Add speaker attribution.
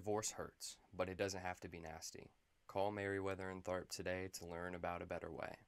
Speaker 1: Divorce hurts, but it doesn't have to be nasty. Call Meriwether and Tharp today to learn about a better way.